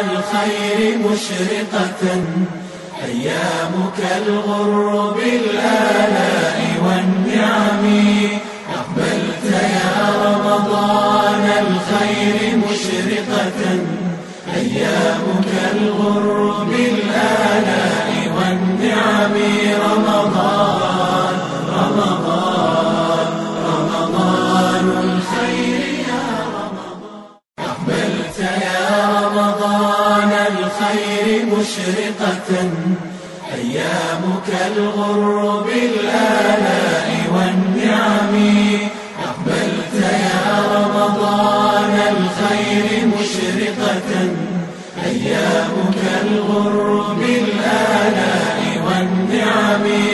الخير مشرقة أيامك الغر بالآلاء والنعم. أقبلت يا رمضان الخير مشرقة. الخير مشرقة أيامك الغر بالآلاء والنعم. أقبلت يا رمضان الخير مشرقة أيامك الغر بالآلاء والنعم.